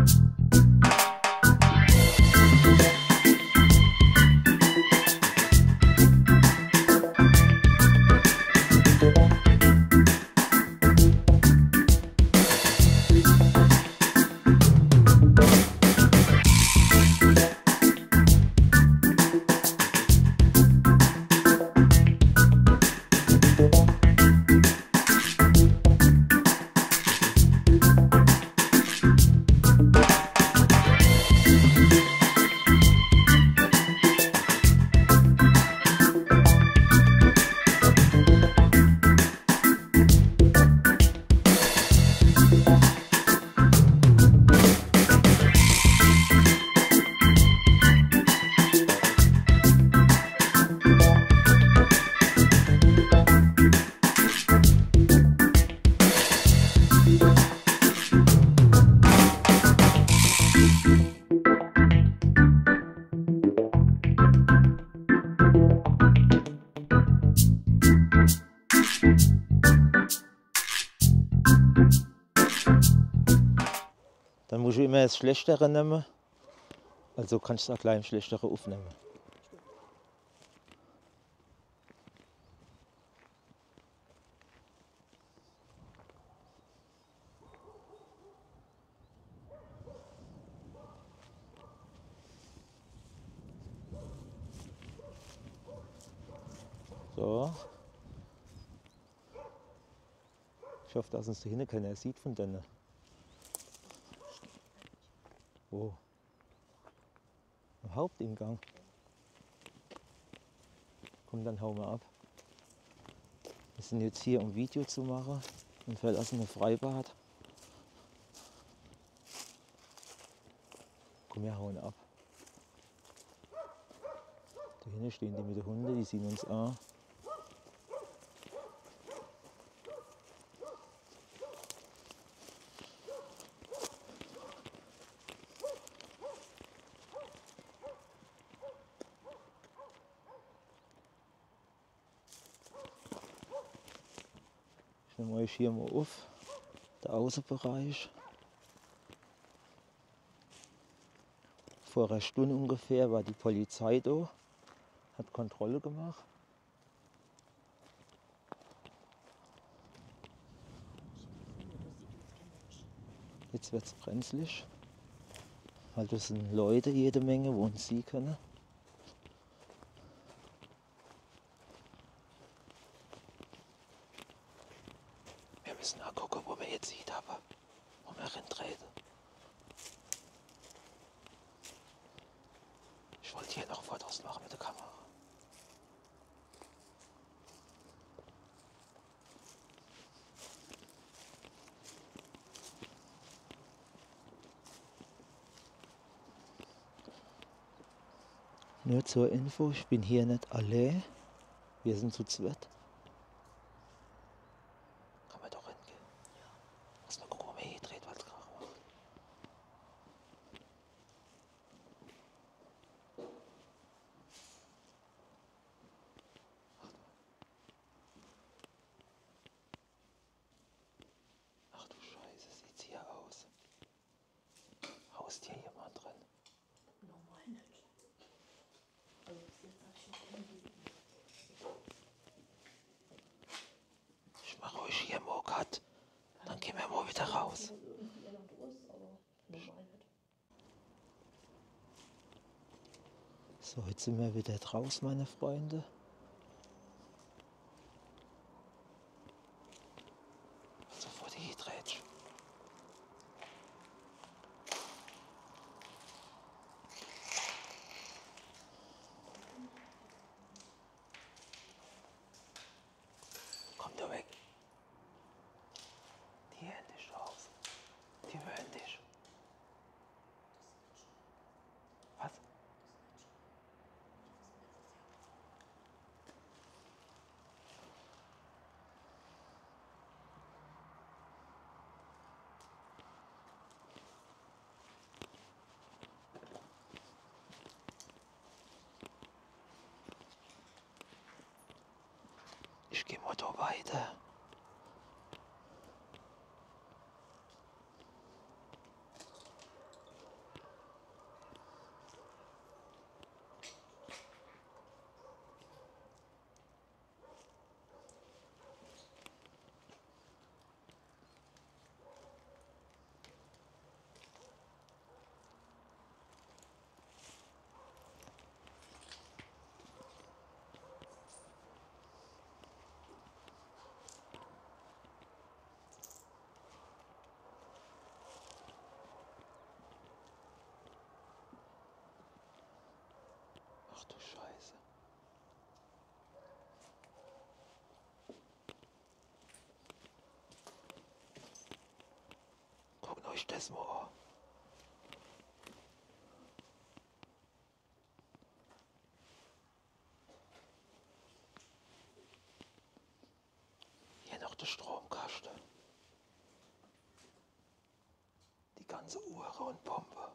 Dann Schlechtere nehmen. Also kannst du auch gleich im Schlechtere aufnehmen. So. Ich hoffe, dass uns da hinten keiner sieht von denen. Wo? Am Hauptingang. Komm, dann hauen wir ab. Wir sind jetzt hier, um Video zu machen. Im verlassenen Freibad. Komm, wir hauen ab. Da hinten stehen die mit den Hunden, die sehen uns an. Euch hier mal auf. Der Außenbereich. Vor einer Stunde ungefähr war die Polizei da, hat Kontrolle gemacht. Jetzt wird es brenzlig. Weil das sind Leute jede Menge, wo uns sie können. Müssen auch gucken, wo wir jetzt sieht, aber wo wir reintreten. Ich wollte hier noch Fotos machen mit der Kamera. Nur zur Info, ich bin hier nicht allein. Wir sind zu zweit. Kann man doch hingehen. Lass mal gucken, ob er hier dreht, was es gerade macht. Ach du Scheiße, sieht's hier aus. Haust hier jemand drin? Normal nicht. Also bis jetzt habe ich noch keinen gesehen. Ich mache euch hier mal Cut. Dann wieder raus. So, jetzt sind wir wieder draus, meine Freunde. Also vor die dreht. Komm da weg. Die hören dich raus. Die hören dich. Was? Ich gehe mal da weiter. Ach du Scheiße. Guckt euch das mal an. Hier noch der Stromkasten. Die ganze Uhr und Pumpe.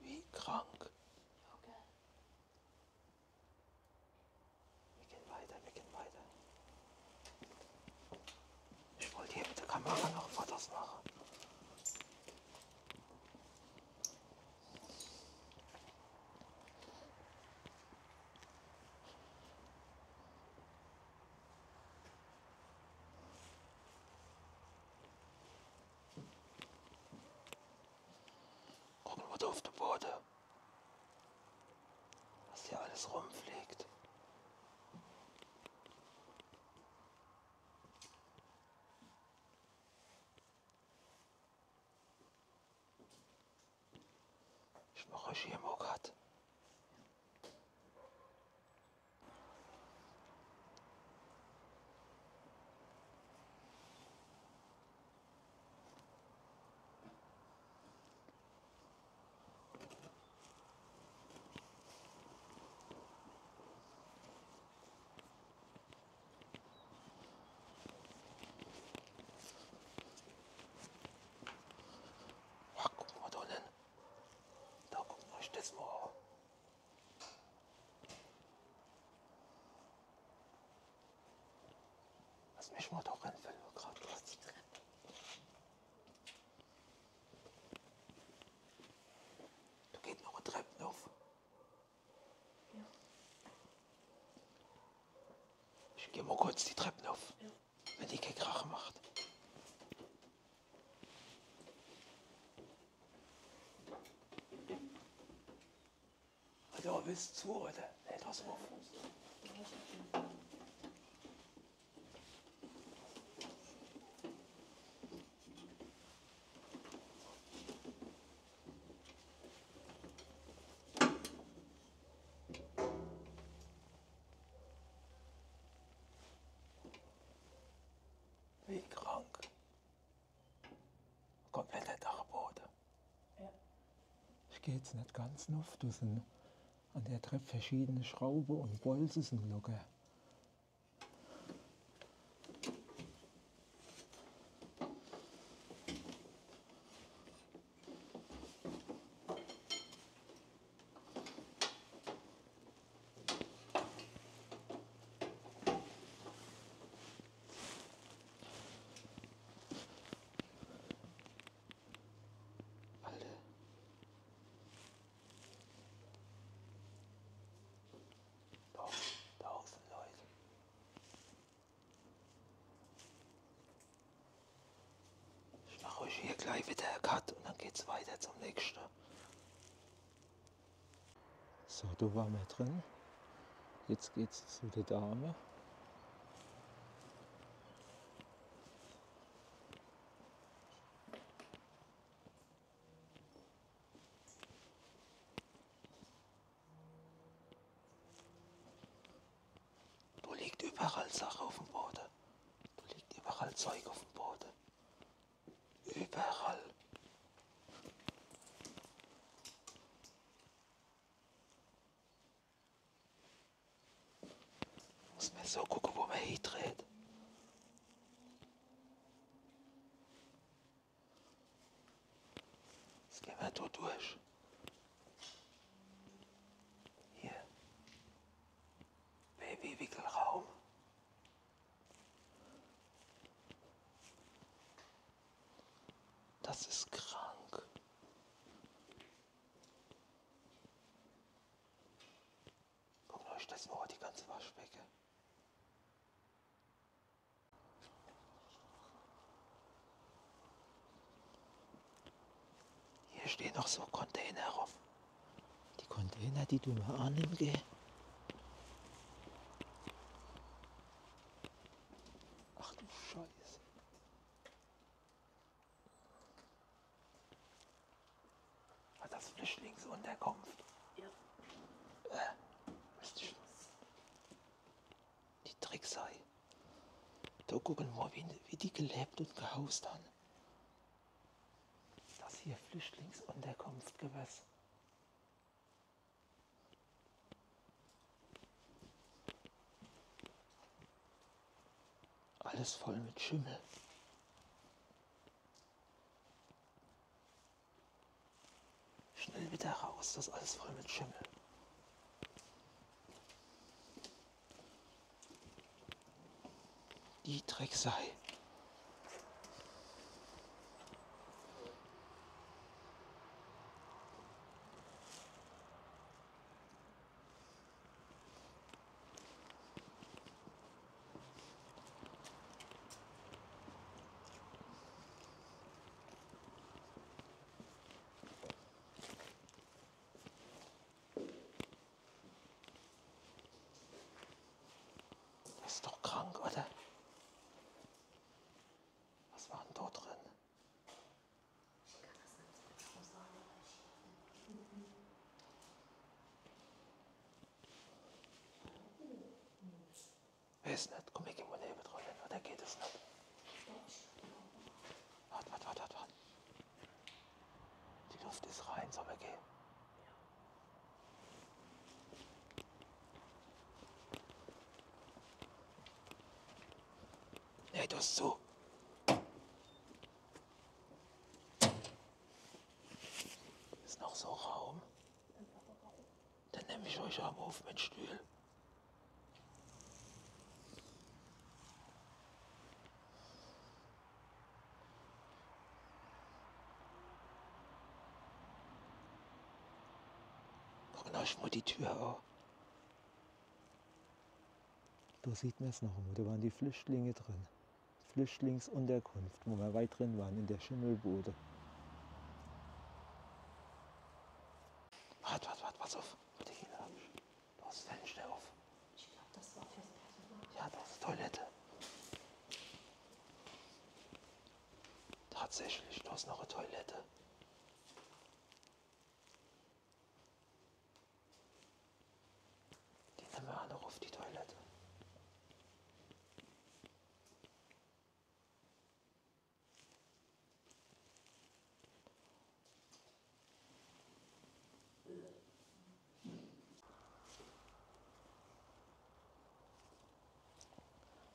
Wie krank. Okay. Wir gehen weiter, wir gehen weiter. Ich wollte Kamera noch Fotos machen. Gucken wir auf den Boden. Was hier alles rumfliegt. Ich mache euch hier mal grad. Ach, guck mal da unten. Da guckt euch das mal Lass mich mal doch reinfällen, gerade kurz. Da geht noch eine Treppe auf. Ja. Ich gehe mal kurz die Treppen auf, Ja. wenn die keinen Krach macht. Also, bist zu, oder? Nee, das auf. Wie krank. Kompletter Dachboden. Ja. Ich gehe jetzt nicht ganz auf. Da sind an der Treppe verschiedene Schrauben und Bolzen locker. Alle. Da, da auch sind Leute. Ich mache euch hier gleich wieder einen Cut und dann geht's weiter zum nächsten. So, da waren wir drin. Jetzt geht's zu der Dame. Da liegt überall Sache auf dem Boden. Da liegt überall Zeug auf dem Boden. Überall. Muss man so gucken, wo man hindreht. Jetzt gehen wir da durch. Hier. Babywickelraum. Das ist krank. Guckt euch das mal die ganze Waschbecke. Hier stehen noch so Container rum. Die Container, die du mal annehmen geh. Ach du Scheiße. Hat das Flüchtlingsunterkunft? Ja. Ich. Die Tricksei. Da gucken wir, wie, wie die gelebt und gehaust haben. Hier Flüchtlingsunterkunft gewesen. Alles voll mit Schimmel. Schnell wieder raus, das ist alles voll mit Schimmel. Die Drecksei. Das ist doch krank, oder? Was war denn da drin? Weiß nicht, komm, ich geh mal neben dran, oder geht es nicht? Warte, warte, warte, warte. Die Luft ist rein, soll wir gehen? Nee, das ist so. Ist noch so Raum? Dann nehme ich euch am Hof mit Stuhl. Ich mal die Tür auf. Da sieht man es noch einmal, da waren die Flüchtlinge drin. Flüchtlingsunterkunft, wo wir weit drin waren, in der Schimmelbude. Warte, warte, warte, pass auf. Warte, hier hab ich. Da ist das Fenster auf. Ich glaube, das war fürs Personal. Ja, da ist Toilette. Tatsächlich, da ist noch eine Toilette. Die nehmen wir alle auf die Toilette.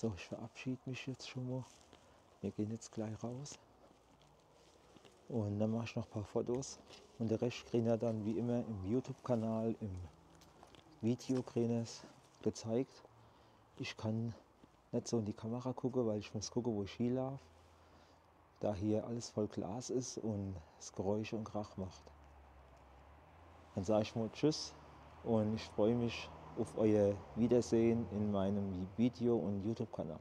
So, ich verabschiede mich jetzt schon mal. Wir gehen jetzt gleich raus. Und dann mache ich noch ein paar Fotos. Und der Rest kriegen ja dann wie immer im YouTube-Kanal, im Video kriegen gezeigt. Ich kann nicht so in die Kamera gucken, weil ich muss gucken, wo ich hinlaufe. Da hier alles voll Glas ist und es Geräusche und Krach macht. Dann sage ich mal Tschüss und ich freue mich auf euer Wiedersehen in meinem Video- und YouTube-Kanal.